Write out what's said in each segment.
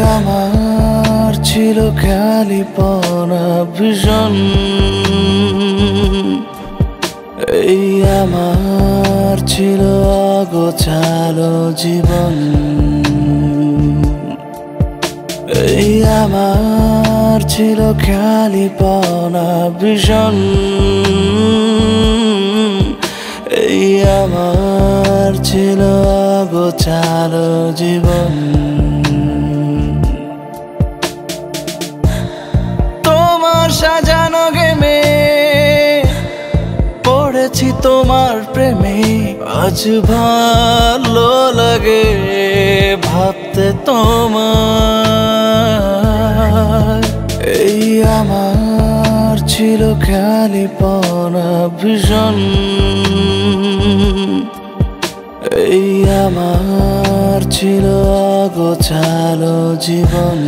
আমার ছিল খালি পনা ভীষণ। এই আমার ছিল অগোছালো জীবন। এই আমার ছিল খালি পনা ভীষণ। এই আমার ছিল অগোছালো জীবন। তোমার প্রেমে। আজ ভালো লাগে ভাবতে তোমার এই আমার ছিল খালি পনা ভীষণ এই আমার ছিল অগোছালো জীবন।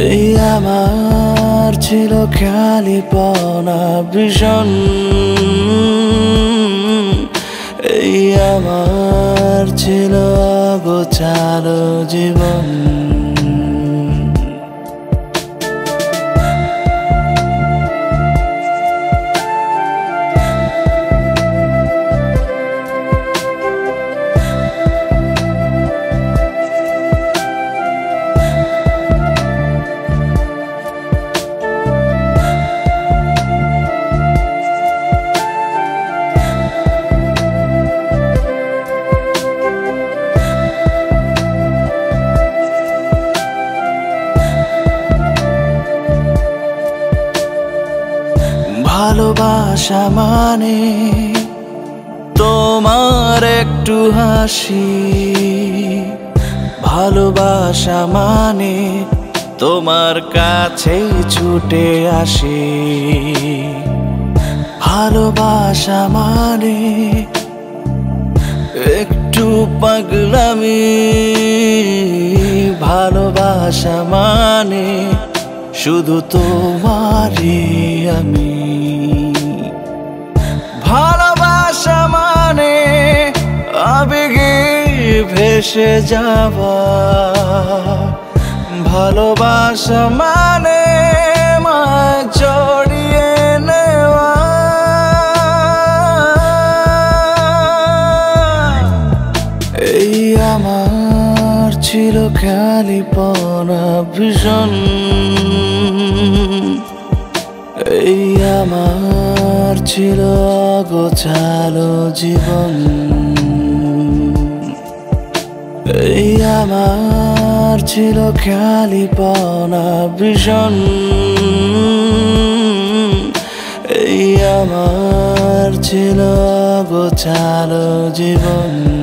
এই আমার ছিল খালি পনা ভীষণ ভালোবাসা মানে তোমার একটু হাসি। ভালোবাসা মানে তোমার কাছে ছুটে আসি। ভালোবাসা মানে একটু পাগলামি। ভালোবাসা মানে শুধু তোমারই আমি। ভালোবাসা মানে আবেগে ভেসে যাওয়া। ভালোবাসা মানে জড়িয়ে নেওয়া। এই আমার ছিল খালি পনা ভীষণ এই আমার ছিল গোছালো জীবন। এই আমার ছিল খালি পনা ভীষণ। এই আমার ছিল গোছালো জীবন।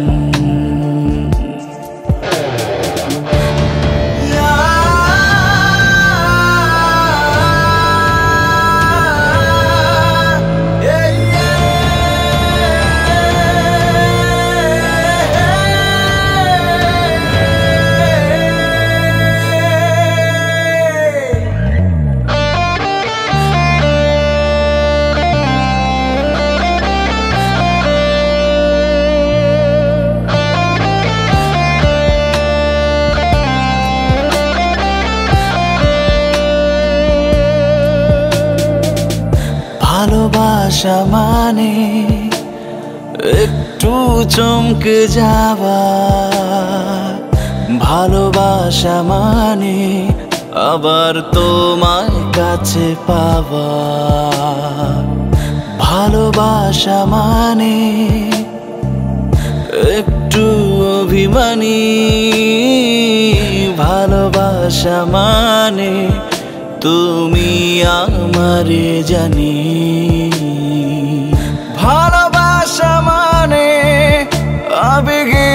ভালোবাসা মানে একটু চমকে যাওয়া। ভালোবাসা মানে আবার তোমার কাছে পাওয়া। ভালোবাসা মানে একটু অভিমানী। ভালোবাসা মানে তুমি আমারে জানি। ভালোবাসা মানে আবেগে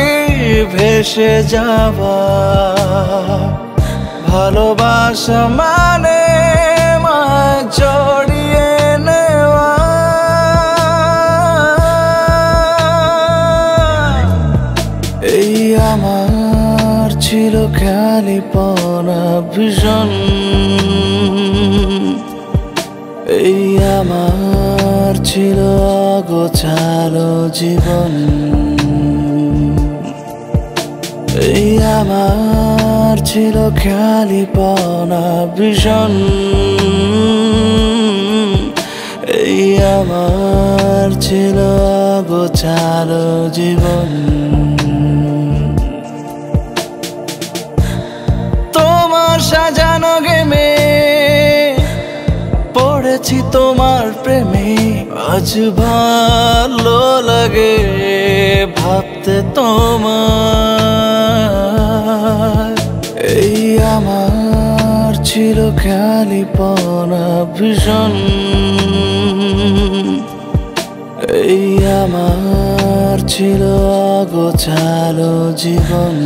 ভেসে যাওয়া। ভালোবাসা মানে জড়িয়ে নেওয়া। এই আমার ছিল খালি পনা ভীষণ এই আমার ছিল গোছালো জীবন। এই আমার ছিল খালি পনা ভীষণ। এই আমার ছিল গোছালো জীবন। তোমার সাজানো গেমে পড়েছি তোমার প্রেমে। আজ ভালো লাগে ভাবতে তোমার। এই আমার ছিল খালি পনা ভীষণ। এই আমার ছিল গোছালো জীবন।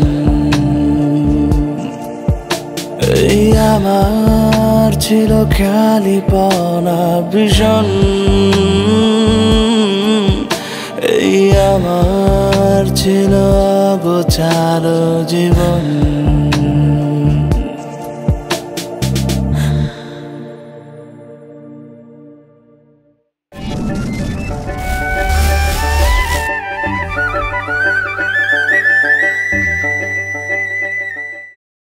এই আমার ছিল খালি পাওনা ভীষণ। এই আমার ছিল গোছালো জীবন।